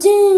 Dude.